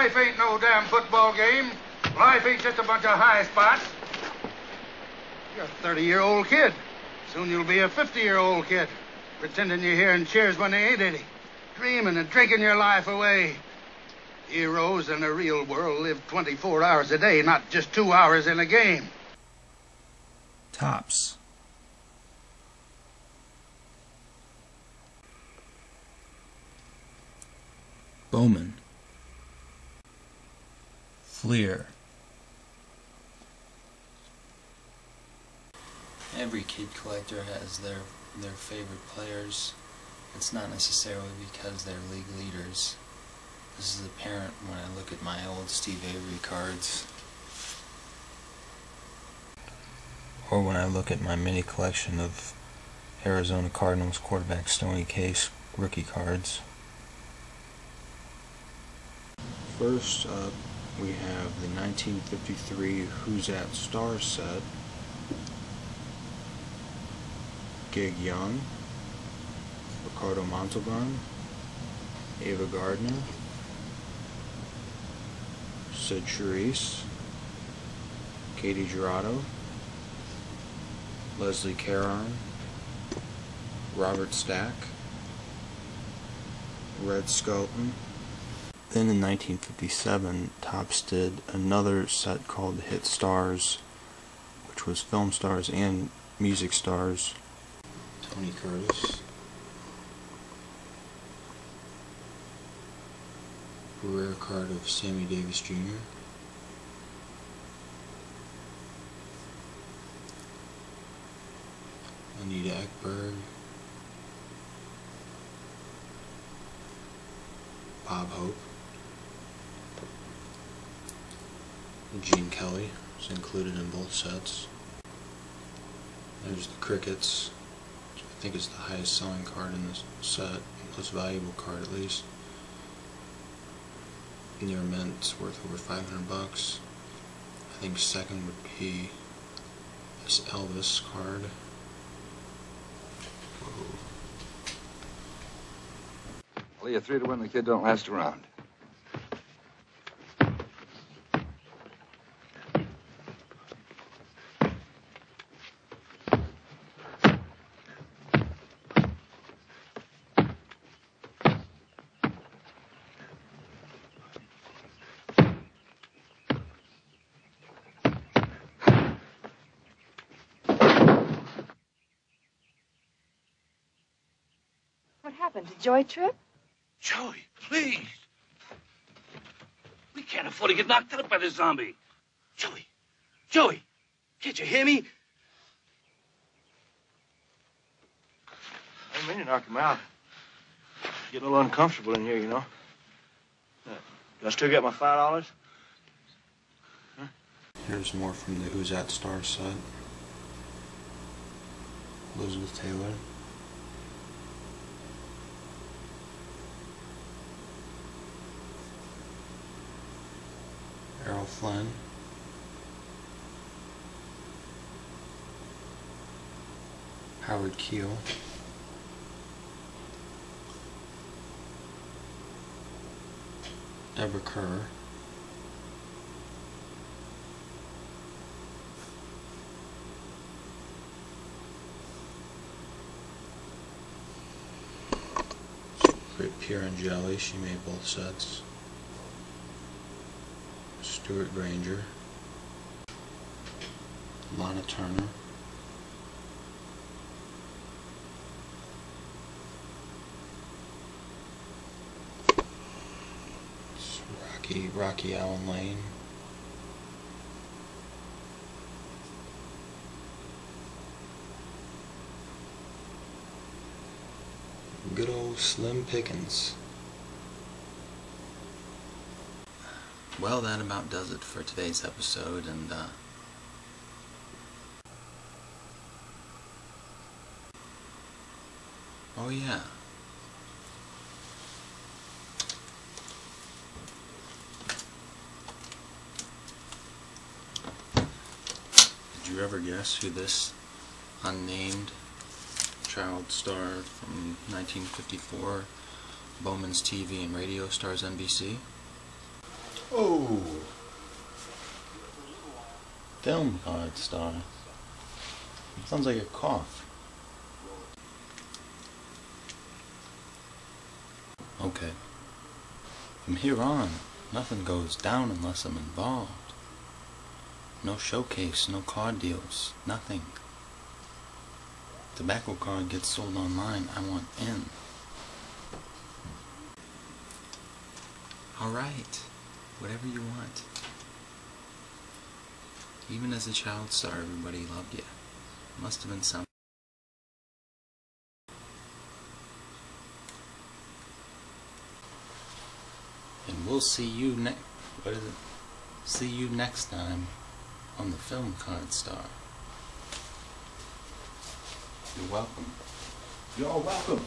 Life ain't no damn football game. Life ain't just a bunch of high spots. You're a 30 year old kid. Soon you'll be a 50 year old kid. Pretending you're hearing cheers when they ain't any. Dreaming and drinking your life away. Heroes in the real world live 24 hours a day, not just two hours in a game. Topps. Bowman. Fleer. Every kid collector has their their favorite players. It's not necessarily because they're league leaders. This is apparent when I look at my old Steve Avery cards. Or when I look at my mini collection of Arizona Cardinals quarterback Stoney Case rookie cards. First up, we have the 1953 Who-Z-At Star set. Gig Young, Ricardo Montalban, Ava Gardner, Cyd Charisse, Katy Jurado, Leslie Caron, Robert Stack, Red Skelton. Then in 1957, Topps did another set called Hit Stars, which was film stars and music stars. Tony Curtis. Rare card of Sammy Davis Jr. Anita Ekberg. Bob Hope. Gene Kelly is included in both sets. There's the Crickets. I think it's the highest selling card in this set, most valuable card at least. Near mint, it's worth over 500 bucks. I think second would be this Elvis card. Whoa. Play a three to win the kid don't last around. Happened? Did Joy trip? Joey, please. We can't afford to get knocked out by this zombie. Joey, Joey, can't you hear me? I didn't mean to knock him out. Getting a little uncomfortable in here, you know. Uh, do I still get my five dollars? Here's more from the Who-Z-At Star set. Elizabeth Taylor. Flynn. Howard Keel. Deborah Kerr. Pier Angeli, she made both sets. Stewart Granger. Lana Turner. Rocky Rocky Allan Lane. Good old Slim Pickens. Well, that about does it for today's episode, and uh, oh yeah. Did you ever guess who this unnamed child star from 1954 Bowman's TV and radio stars NBC? Oh. Film card star. Sounds like a cough. Okay. From here on, nothing goes down unless I'm involved. No showcase, no card deals, nothing. Tobacco card gets sold online, I want in. Alright, whatever you want. Even as a child star, everybody loved you. Must have been something. And we'll see you next. What is it? See you next time on the Film Card Star. You're welcome. You're welcome.